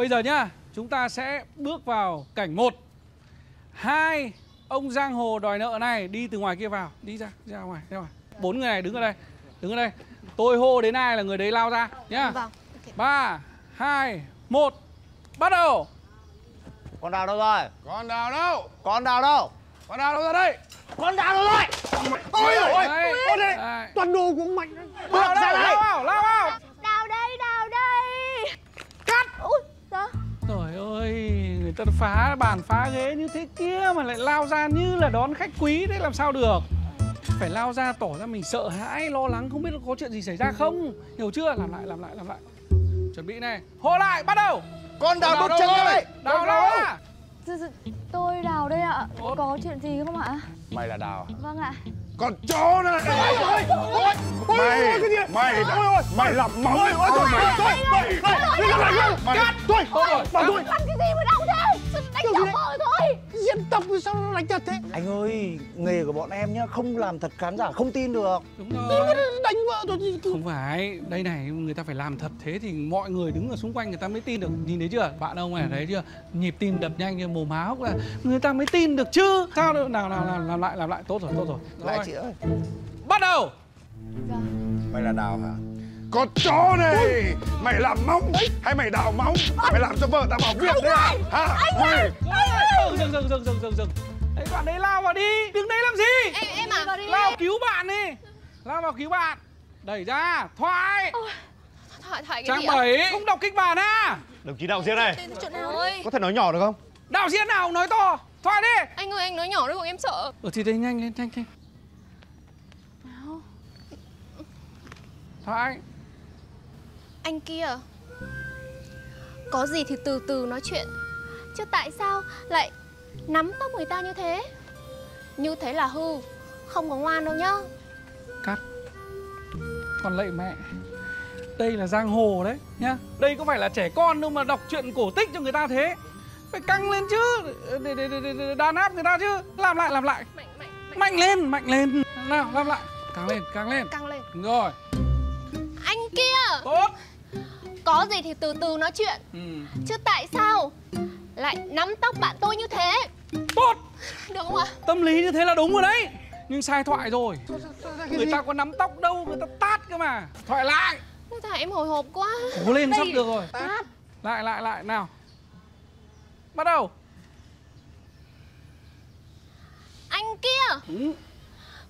Bây giờ nhá, chúng ta sẽ bước vào cảnh một Hai ông giang hồ đòi nợ này đi từ ngoài kia vào Đi ra, ra ngoài, ra ngoài Bốn người này đứng ở đây, đứng ở đây Tôi hô đến ai là người đấy lao ra nhá Vâng. ba hai một Bắt đầu Con đào đâu rồi? Con đào đâu? Con đào đâu? Con đào đâu ra đây? Con đào đâu rồi? Ôi ôi Đây, Ôi đây đây. Toàn đồ của ông Mạnh Bước Lao ra đây, đây! lao vào, lao vào Đào đây, đào đây Cắt Sao Trời ơi, người ta phá bàn phá ghế như thế kia mà lại lao ra như là đón khách quý đấy làm sao được? Phải lao ra tỏ ra mình sợ hãi, lo lắng không biết có chuyện gì xảy ra không? Hiểu chưa? Làm lại, làm lại, làm lại. Chuẩn bị này, hô lại, bắt đầu. Con đào Đào bước chân ra đây. Đào đâu? à? Dạ, dạ, Tôi đào đây ạ? Có chuyện gì không ạ Mày là đào à? Vâng ạ Con chó này Ôi ôi ôi Mày Mày Mày làm móng Ôi ôi ôi Mày Mày Mày Cắt Tôi Tốt rồi, Mà tôi Ăn cái gì mà đau thế Đánh đánh thật thế. Anh ơi, nghề của bọn em nhá, không làm thật khán giả không tin được. đúng rồi. Đánh vợ tôi Không phải, đây này, người ta phải làm thật thế thì mọi người đứng ở xung quanh người ta mới tin được. Nhìn thấy chưa? Bạn ông này thấy chưa? Nhịp tim đập nhanh như mồm há hốc là người ta mới tin được chứ. Sao đâu, nào, nào, nào, làm lại, làm lại, tốt rồi, tốt rồi. Lại chị ơi. Bắt đầu! Dạ. Mày là đào hả? Con chó này Mày làm móng Hay mày đào móng? Mày làm cho vợ tao bảo việc đấy à? Hả? Mày Dừng, dừng, dừng, dừng, dừng, dừng Đấy, bạn đấy lao vào đi, đứng đấy làm gì? Em, em à? Lao cứu bạn đi. Lao vào cứu bạn. Đẩy ra, thoại. Thoại, thoại cái Trang gì ạ? 7, không đọc kịch bản à? Đồng chí đạo diễn này, nào có thể nói nhỏ được không? Đạo diễn nào nói to, thoại đi. Anh ơi anh nói nhỏ đấy bọn em sợ. Ừ thì đây nhanh lên, nhanh, nhanh. Thoại. Anh kia. Có gì thì từ từ nói chuyện. Chứ tại sao lại nắm tóc người ta như thế. Như thế là hư Không có ngoan đâu nhá. Cắt. Con lạy mẹ. Đây là giang hồ đấy nhá. Đây có phải là trẻ con đâu mà đọc truyện cổ tích cho người ta thế? Phải căng lên chứ. Để, để, để, để, để đàn áp người ta chứ. Làm lại làm lại. Mạnh mạnh mạnh. Mạnh lên mạnh lên. Nào làm lại. Càng lên càng lên. Căng lên. Đúng rồi. Anh kia! Tốt. Có gì thì từ từ nói chuyện. Ừ. Chứ tại sao Lại nắm tóc bạn tôi như thế. Tốt. Được không ạ? Tâm lý như thế là đúng rồi đấy. Nhưng sai thoại rồi. Người ta có nắm tóc đâu Người ta tát cơ mà. Thoại lại. Nói thật em hồi hộp quá. Cố lên sắp Đây. được rồi. Tát. Lại lại lại nào. Bắt đầu. Anh kia. Ừ.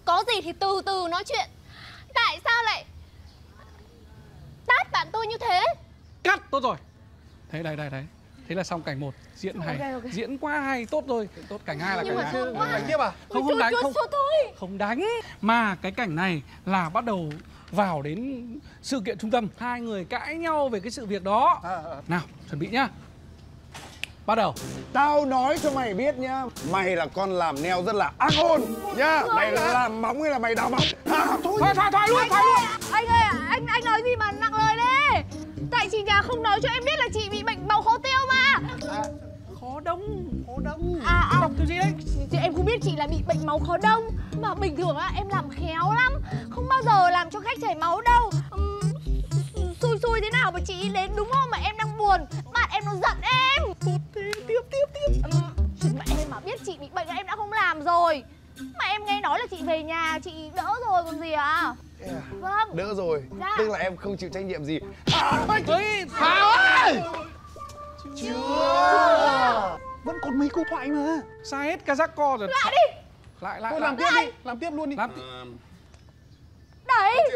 Có gì thì từ từ nói chuyện. Tại sao lại Tát bạn tôi như thế? Cắt tốt rồi. Thế đây đây đấy Thế là xong cảnh một Diễn hay. ok, ok. Diễn quá hay Tốt rồi Tốt cảnh hai là Nhưng cảnh mà hai quá Đánh tiếp à? Không không đánh không Thôi thôi. Không đánh. Mà cái cảnh này là bắt đầu vào đến sự kiện trung tâm. Hai người cãi nhau về cái sự việc đó. Nào chuẩn bị nhá. Bắt đầu. Tao nói cho mày biết nhá Mày là con làm neo rất là ác ôn Nhá. Mày là làm móng hay là mày đào móng? Hả Thôi Thoại thoại thoại luôn thoại luôn. Anh ơi anh anh nói gì mà nặng lời thế? Tại chị nhà không nói cho em biết là chị bị bệnh bào khó tiêu mà Khó đông. Ô đông. À à. Đọc cái gì đấy? Chị em cũng biết chị là bị bệnh máu khó đông. Mà bình thường á em làm khéo lắm. Không bao giờ làm cho khách chảy máu đâu. Xui xui thế nào mà chị đến đúng không mà em đang buồn. Bạn em nó giận em. Tiếp tiếp tiếp. Tiếp Mà em mà biết chị bị bệnh em đã không làm rồi. Mà em nghe nói là chị về nhà chị đỡ rồi còn gì à Vâng. Đỡ rồi. Dạ. Tức là em không chịu trách nhiệm gì. Ơi Thảo ơi Câu thoại mà. Sai hết cả giác co rồi. Lại đi. Lại lại Thôi lại. làm tiếp đi Làm tiếp luôn đi. Làm Đấy.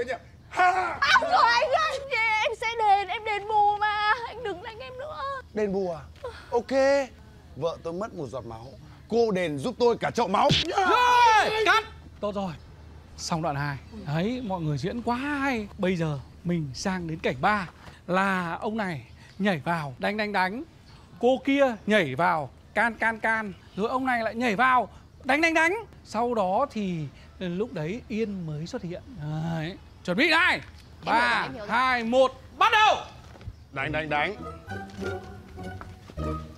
Áo rồi anh ơi Em sẽ đền em đền bù mà. Anh đừng đánh em nữa. Đền bù à? Ok. Vợ tôi mất một giọt máu. Cô đền giúp tôi cả chậu máu. Rồi, cắt. Tốt rồi. Xong đoạn 2 Đấy, mọi người diễn quá hay. Bây giờ mình sang đến cảnh 3 Là ông này nhảy vào đánh đánh đánh. Cô kia nhảy vào can can can. Rồi ông này lại nhảy vào. Đánh đánh đánh. Sau đó thì lúc đấy Yên mới xuất hiện. Đấy. Chuẩn bị này. Hiểu rồi, 3, em hiểu. rồi. 2, 1 Bắt đầu. Đánh đánh đánh.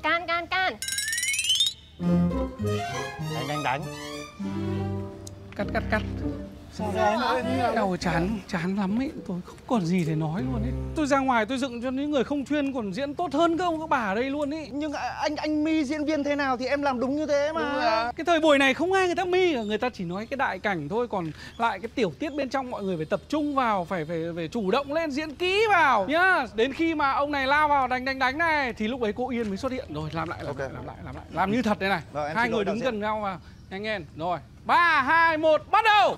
Can can can. Đánh đánh đánh. Cắt cắt cắt Sao thế anh? Eo chán, chán lắm ấy. Tôi không còn gì để nói luôn ấy. Tôi ra ngoài tôi dựng cho những người không chuyên còn diễn tốt hơn các ông các bà ở đây luôn ấy. Nhưng anh anh mi diễn viên thế nào thì em làm đúng như thế mà. Cái thời buổi này không ai người ta mi Người ta chỉ nói cái đại cảnh thôi. Còn lại cái tiểu tiết bên trong mọi người phải tập trung vào Phải phải phải chủ động lên diễn kỹ vào. Nhá Đến khi mà ông này lao vào đánh đánh đánh này Thì lúc ấy cô Yên mới xuất hiện. Rồi làm lại làm Ok. lại làm lại làm lại. Làm như thật đây này. Rồi, Hai người đứng gần nhau vào Nhanh lên. Rồi. 3, 2, 1 bắt đầu